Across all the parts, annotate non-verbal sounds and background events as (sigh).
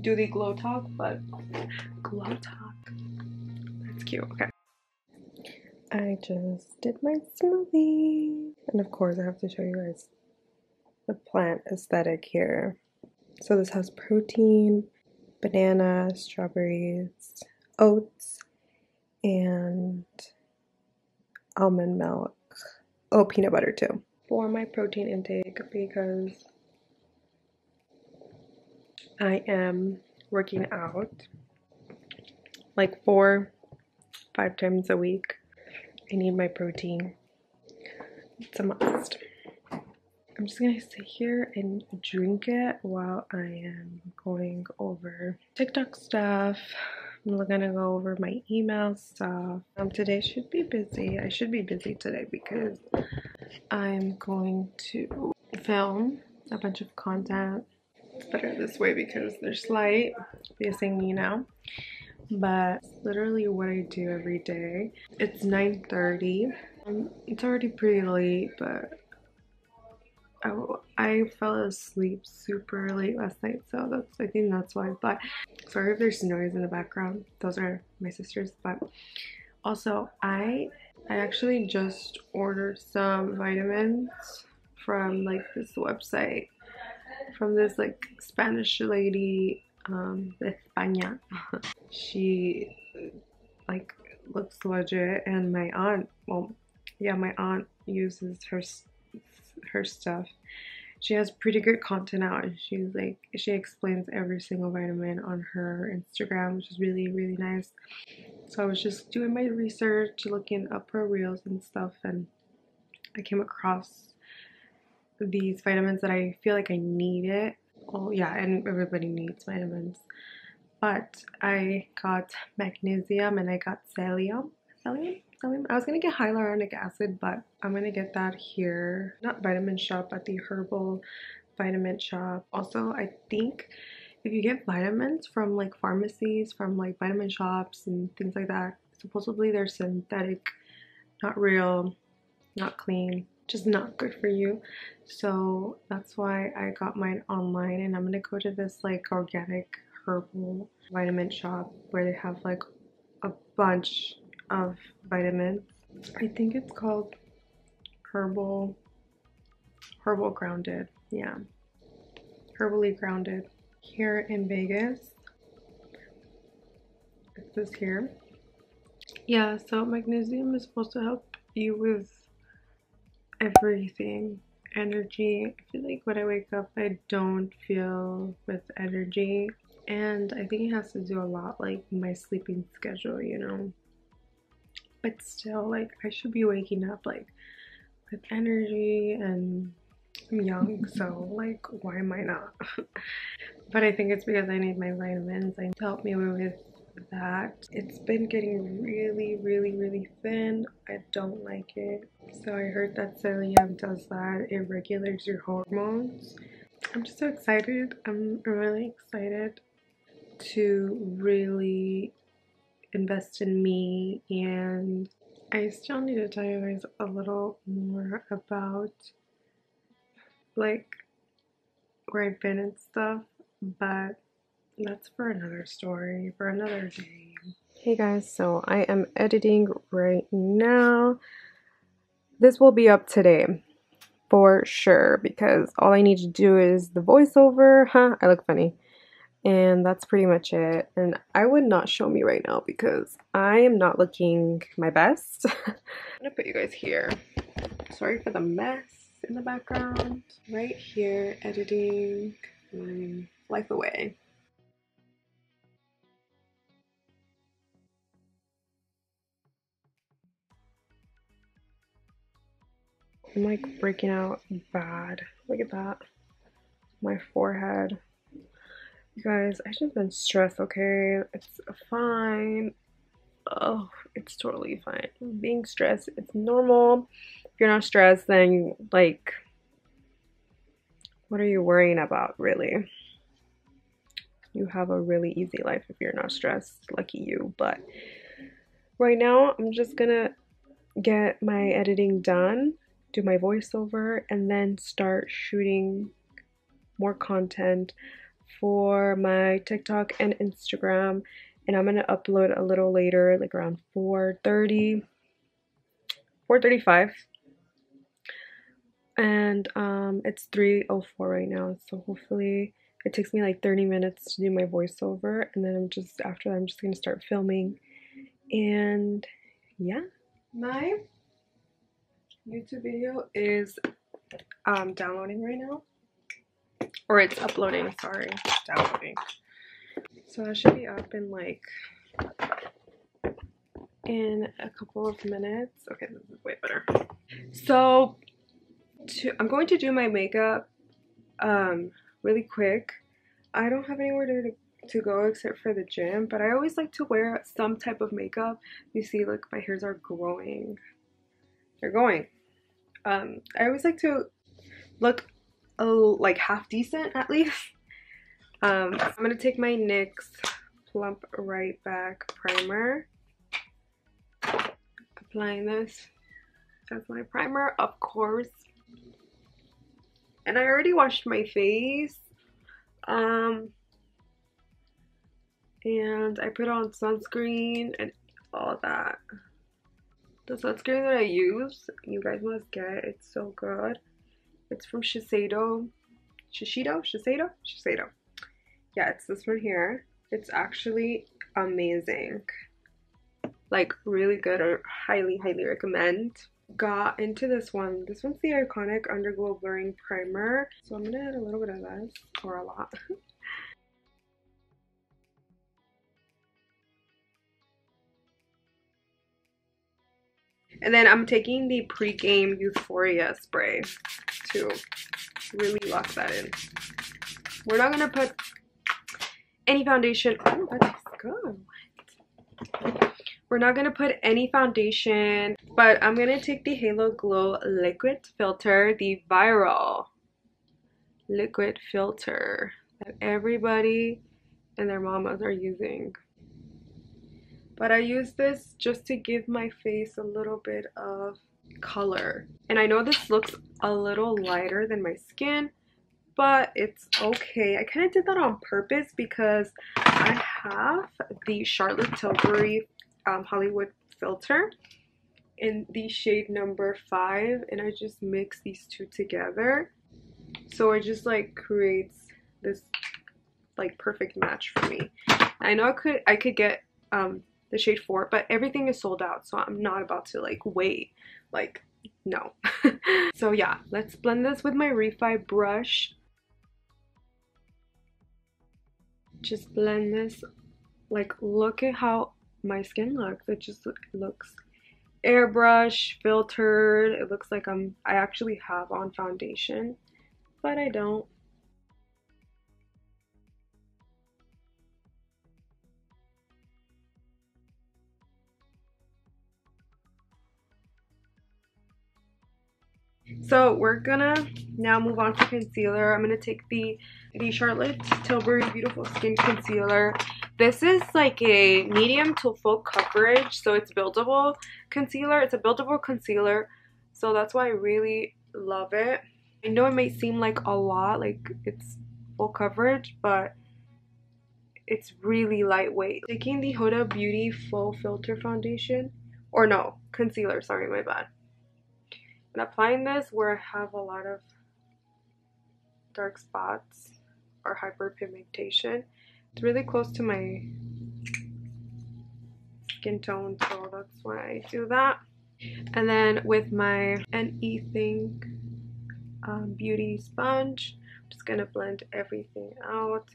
do the glow talk, but glow talk. That's cute. Okay. I just did my smoothie. And of course, I have to show you guys the plant aesthetic here. So this has protein, banana, strawberries, oats, and almond milk. Oh, peanut butter too. For my protein intake, because I am working out like four, five times a week. I need my protein. It's a must. I'm just gonna sit here and drink it while I am going over TikTok stuff. I'm gonna go over my email stuff. Um, today should be busy. I should be busy today because I'm going to film a bunch of content. Better this way because there's light facing me now. But literally what I do every day. It's 9.30. Um, it's already pretty late, but I, I fell asleep super late last night, so that's I think that's why. But sorry if there's noise in the background. Those are my sisters. But also, I I actually just ordered some vitamins from like this website from this like Spanish lady, um, España. (laughs) she like looks legit, and my aunt, well, yeah, my aunt uses her her stuff. She has pretty good content out and she's like she explains every single vitamin on her Instagram, which is really, really nice. So I was just doing my research, looking up her reels and stuff, and I came across these vitamins that I feel like I need it. Oh yeah, and everybody needs vitamins. But I got magnesium and I got psyllium. Psyllium? I was gonna get hyaluronic acid, but I'm gonna get that here. Not Vitamin shop, but the Herbal Vitamin Shop. Also, I think if you get vitamins from like pharmacies, from like vitamin shops and things like that, supposedly they're synthetic, not real, not clean, just not good for you. So that's why I got mine online and I'm gonna go to this like organic herbal vitamin shop where they have like a bunch of vitamins. I think it's called Herbal Herbal Grounded. Yeah. Herbally Grounded. Here in Vegas. It's this here. Yeah, so magnesium is supposed to help you with everything. Energy. I feel like when I wake up I don't feel with energy. And I think it has to do a lot like my sleeping schedule, you know but still like I should be waking up like with energy and I'm young so like why am I not (laughs) but I think it's because I need my vitamins to help me with that. It's been getting really really really thin. I don't like it. So I heard that psyllium does that. It regulates your hormones. I'm just so excited. I'm really excited to really invest in me and I still need to tell you guys a little more about like where I've been and stuff, but that's for another story, for another day. Hey guys, so I am editing right now. This will be up today for sure because all I need to do is the voiceover. Huh, I look funny and that's pretty much it and I would not show me right now because I am not looking my best (laughs) I'm gonna put you guys here sorry for the mess in the background right here editing my life away I'm like breaking out bad look at that my forehead you guys, I just been stressed, okay? It's fine. Oh, it's totally fine. Being stressed, it's normal. If you're not stressed, then, like, what are you worrying about, really? You have a really easy life if you're not stressed. Lucky you. But right now, I'm just gonna get my editing done, do my voiceover, and then start shooting more content for my TikTok and Instagram. And I'm gonna upload a little later like around 4:30 4:35 and um it's 3:04 right now so hopefully it takes me like 30 minutes to do my voiceover and then I'm just after that I'm just gonna start filming. And yeah. My YouTube video is um downloading right now or it's uploading sorry downloading so that should be up in like in a couple of minutes. Okay, this is way better. So to, I'm going to do my makeup um, really quick. I don't have anywhere to, to go except for the gym, but I always like to wear some type of makeup. You see, look, my hairs are growing. They're going. Um, I always like to look a, like half decent at least. Um, I'm gonna take my NYX Plump Right Back Primer. Applying this as my primer, of course. And I already washed my face. Um, and I put on sunscreen and all that. The sunscreen that I use, you guys must get. It's so good. It's from Shiseido. Shiseido? Shiseido? Shiseido yeah, it's this one here. It's actually amazing. Like really good or highly, highly recommend. Got into this one. This one's the Iconic Underglow Blurring Primer. So I'm gonna add a little bit of this, or a lot. (laughs) And then I'm taking the pre-game Youthforia spray to really lock that in. We're not gonna put any foundation. Oh, that's good. We're not going to put any foundation, but I'm going to take the Halo Glow Liquid Filter, the Viral Liquid Filter that everybody and their mamas are using. But I use this just to give my face a little bit of color. And I know this looks a little lighter than my skin, but it's okay. I kind of did that on purpose because I have the Charlotte Tilbury um, Hollywood filter in the shade number five and I just mix these two together. So it just like creates this like perfect match for me. I know I could I could get um the shade four, but everything is sold out, so I'm not about to like wait. Like no. (laughs) so yeah, let's blend this with my Refy brush. just blend this like look at how my skin looks it just looks airbrush filtered it looks like I'm I actually have on foundation but I don't So we're gonna now move on to concealer. I'm gonna take the, the Charlotte Tilbury Beautiful Skin Concealer. This is like a medium to full coverage, so it's buildable concealer. It's a buildable concealer, so that's why I really love it. I know it may seem like a lot, like it's full coverage, but it's really lightweight. Taking the Huda Beauty Faux Filter Foundation, or no, concealer, sorry, my bad. And applying this where I have a lot of dark spots or hyperpigmentation. It's really close to my skin tone, so that's why I do that. And then with my NEthing um, Beauty Sponge, I'm just gonna blend everything out.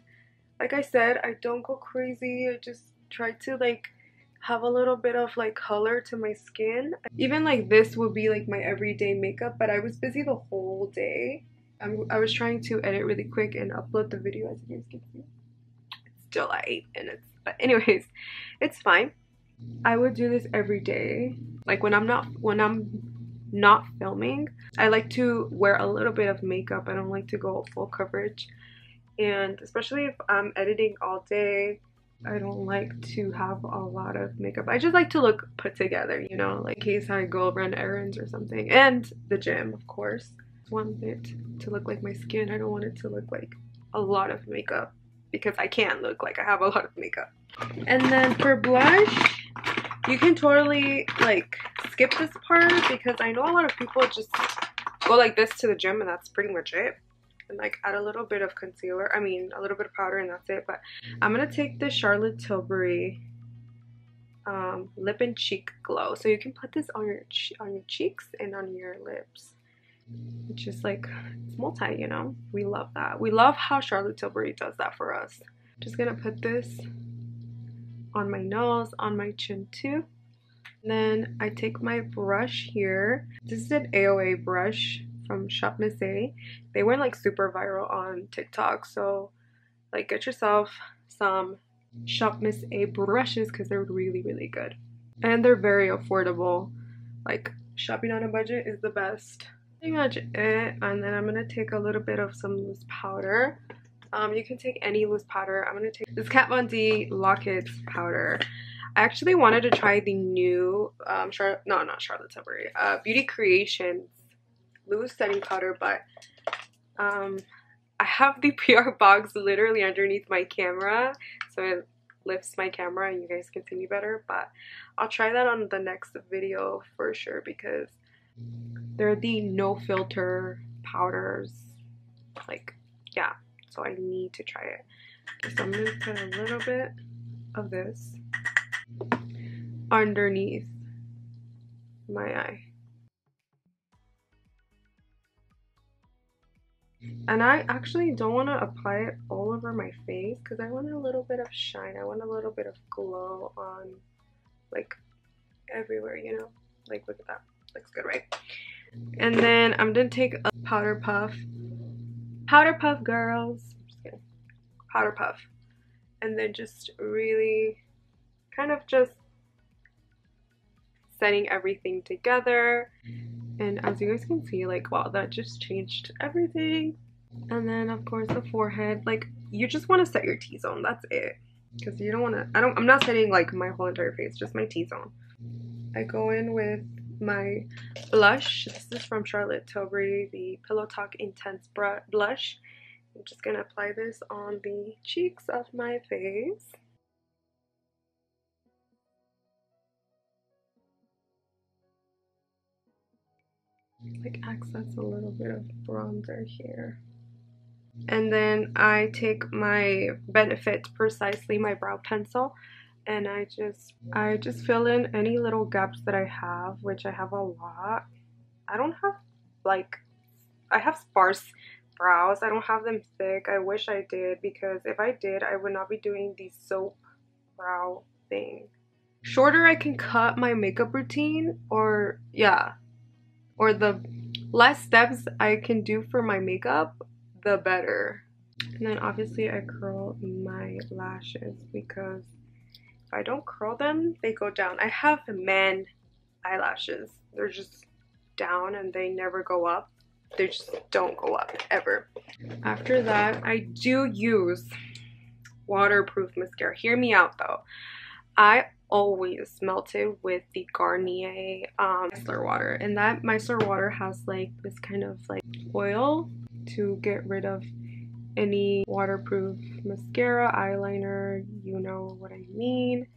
Like I said, I don't go crazy. I just try to like have a little bit of like color to my skin. Even like this would be like my everyday makeup, but I was busy the whole day. I'm, I was trying to edit really quick and upload the video as you guys can see. It's still at 8 minutes, but anyways, it's fine. I would do this every day. Like when I'm not when I'm not filming, I like to wear a little bit of makeup. I don't like to go full coverage. And especially if I'm editing all day, I don't like to have a lot of makeup. I just like to look put together, you know, like in case I go run errands or something. And the gym, of course. I want it to look like my skin. I don't want it to look like a lot of makeup. because I can't look like I have a lot of makeup. And then for blush, you can totally like skip this part because I know a lot of people just go like this to the gym and that's pretty much it. And like add a little bit of concealer, I mean a little bit of powder and that's it. But I'm gonna take the Charlotte Tilbury um, lip and cheek glow. So you can put this on your on your cheeks and on your lips which is like it's multi you know? We love that. We love how charlotte tilbury does that for us. Just gonna put this on my nose on my chin too. And then i take my brush here. This is an aoa brush from shop miss a they went like super viral on tiktok so like get yourself some shop miss a brushes because they're really really good. And they're very affordable. Like shopping on a budget is the best. Pretty much it. And then I'm gonna take a little bit of some loose powder. Um, you can take any loose powder. I'm gonna take this Kat Von D Lock-It powder. I actually wanted to try the new um, Char no not Charlotte Tilbury uh, Beauty Creations loose setting powder but um, I have the (laughs) PR box literally underneath my camera so it lifts my camera and you guys can see me better but I'll try that on the next video for sure because they're the no filter powders. Like, yeah. So I need to try it. So I'm going to put a little bit of this underneath my eye. And I actually don't want to apply it all over my face because I want a little bit of shine. I want a little bit of glow on like everywhere, you know? Like look at that. Looks good, right? And then I'm gonna take a powder puff. Powder puff, girls. Powder puff. And then just really kind of just setting everything together. And as you guys can see, like, wow, that just changed everything. And then, of course, the forehead. Like, you just want to set your T-zone. That's it. Because you don't want to... I don't... I'm not setting, like, my whole entire face. Just my T-zone. I go in with my blush. This is from Charlotte Tilbury, the Pillow Talk Intense Blush. I'm just going to apply this on the cheeks of my face. Like accents a little bit of bronzer here. And then I take my Benefit Precisely, my brow pencil, and I just I just fill in any little gaps that I have, which I have a lot. I don't have like I have sparse brows. I don't have them thick. I wish I did because if I did, I would not be doing the soap brow thing. Shorter I can cut my makeup routine or yeah, or the less steps I can do for my makeup, the better. And then obviously I curl my lashes because if I don't curl them, they go down. I have men eyelashes. They're just down and they never go up. They just don't go up ever. After that, I do use waterproof mascara. Hear me out though. I always melted with the Garnier um, micellar water. And that micellar water has like this kind of like oil to get rid of any waterproof mascara, eyeliner, you know what I mean.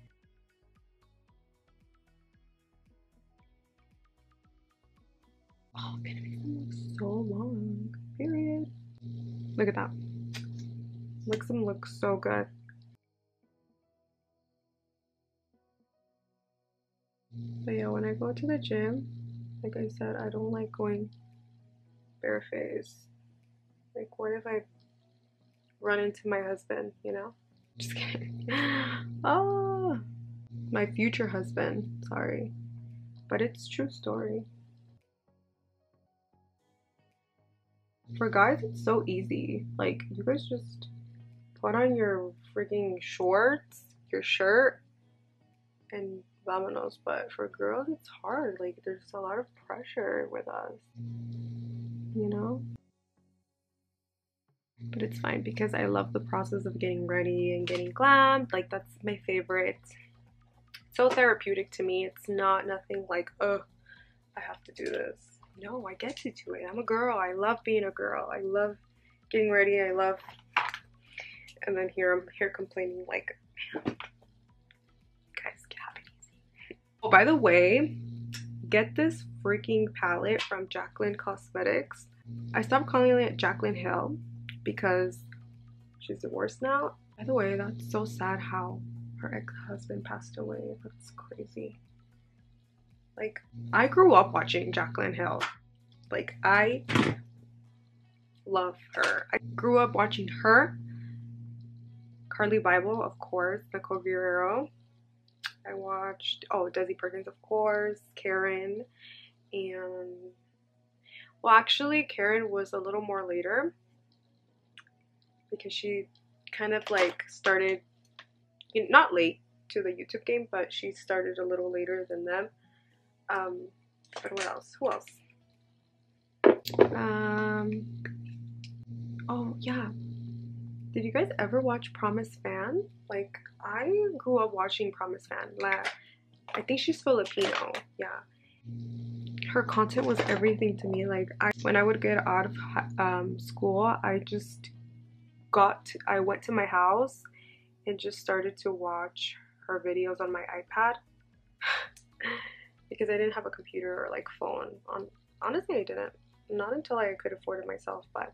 Oh, gonna make them look so long. Period. Look at that. Makes them look so good. But yeah, when I go to the gym, like I said, I don't like going barefaced. Like, what if I run into my husband, you know? Just kidding. oh, (laughs) my future husband. Sorry. But it's true story. For guys, it's so easy. Like, you guys just put on your freaking shorts, your shirt, and But for girls, it's hard. Like, there's a lot of pressure with us. You know? but it's fine because I love the process of getting ready and getting glammed. Like that's my favorite. So therapeutic to me. It's not nothing like, oh, I have to do this. No, I get to do it. I'm a girl. I love being a girl. I love getting ready. I love And then here I'm here complaining like, Oh, by the way, get this freaking palette from Jaclyn Cosmetics. I stopped calling it Jaclyn Hill because she's divorced now. By the way, that's so sad how her ex-husband passed away. That's crazy. Like, I grew up watching Jaclyn Hill. Like, I love her. I grew up watching her, Carli Bybel, of course, Nicole Guerrero. I watched, oh, Desi Perkins, of course, Karen, and, well, actually, Karen was a little more later because she kind of like started, not late to the YouTube game, but she started a little later than them. Um, but what else? Who else? Um, oh yeah. Did you guys ever watch Promise Phan? Like, I grew up watching Promise Phan. Like, I think she's Filipino. Yeah. Her content was everything to me. Like, I when I would get out of um, school, I just got to, I went to my house and just started to watch her videos on my iPad. (sighs) because I didn't have a computer or like phone. On honestly, I didn't. Not until I could afford it myself. But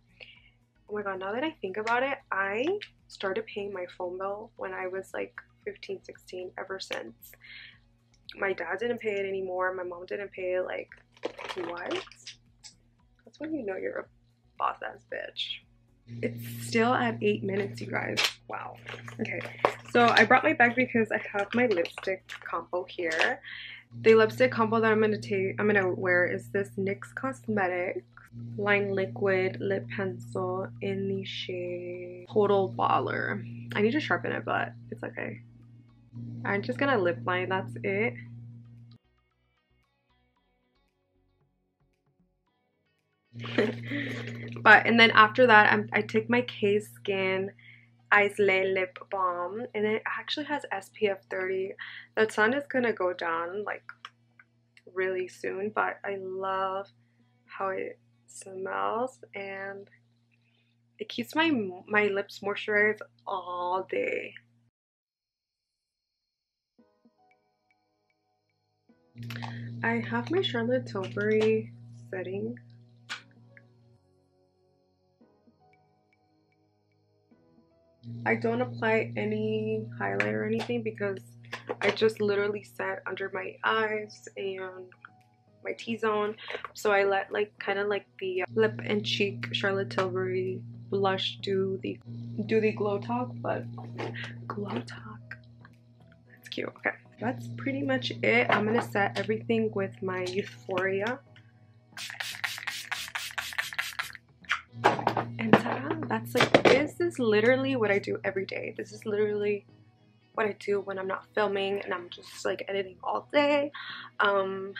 oh my god, now that I think about it, I started paying my phone bill when I was like 15, 16. Ever since my dad didn't pay it anymore, my mom didn't pay it. Like what? That's when you know you're a boss ass bitch. It's still at eight minutes, you guys. Wow. Okay, so I brought my bag because I have my lipstick combo here. The lipstick combo that I'm gonna take, I'm gonna wear is this NYX Cosmetics Line Liquid Lip Pencil in the shade Total Baller. I need to sharpen it, but it's okay. I'm just gonna lip line, that's it. (laughs) but and then after that I'm, i take my Cay Skin Islay lip balm and it actually has SPF 30 the sun is gonna go down like really soon but I love how it smells and it keeps my my lips moisturized all day. I have my Charlotte Tilbury setting. I don't apply any highlight or anything because I just literally set under my eyes and my T-zone. So I let like kind of like the uh, lip and cheek Charlotte Tilbury blush do the do the glow talk, but glow talk. That's cute. Okay, that's pretty much it. I'm gonna set everything with my Youthforia and ta-da, that's like, this is literally what I do every day. This is literally what I do when I'm not filming and I'm just like editing all day. Um,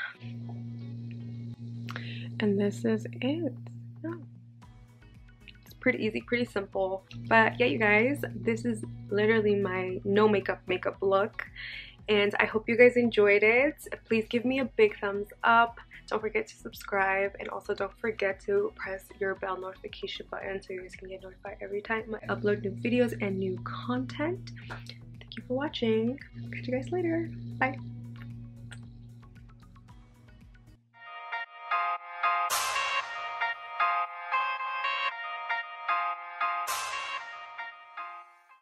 and this is it. Yeah. It's pretty easy, pretty simple. But yeah, you guys, this is literally my no makeup makeup look. And I hope you guys enjoyed it. Please give me a big thumbs up don't forget to subscribe and also don't forget to press your bell notification button so you guys can get notified every time I upload new videos and new content. You for watching. Catch you guys later. Bye.